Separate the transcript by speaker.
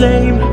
Speaker 1: flame